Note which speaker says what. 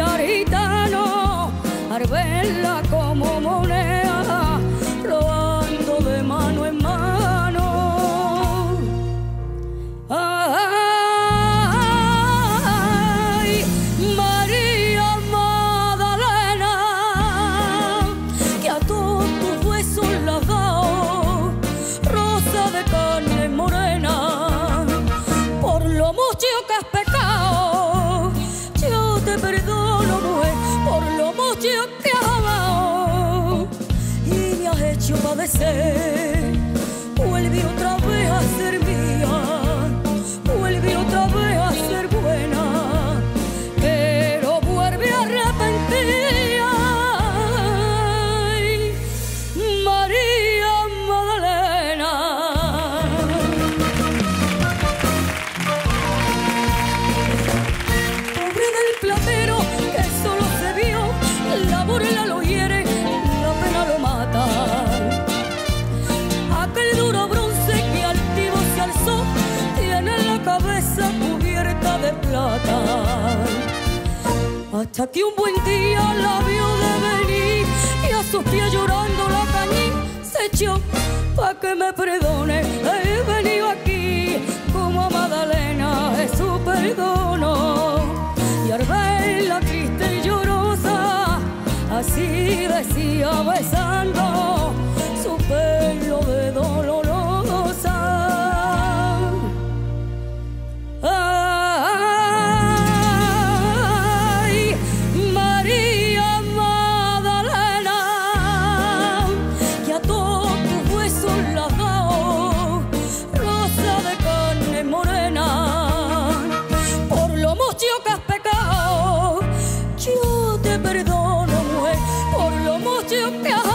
Speaker 1: el gitano, al verla como moneda, robando de mano en mano. Ay, María Magdalena, que a todos tus huesos la has dado, rosa de carne morena, por lo mucho que has pecado, yo te perdono, padecer. Vuelve otra vez Hasta que un buen día la vio de venir y a sus pies llorando la cañí se echó pa' que me perdone. He venido aquí como a Magdalena es perdono. Y al verla triste y llorosa, así decía besando. de pior.